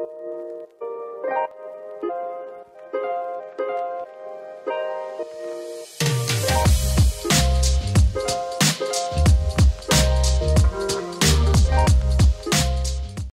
you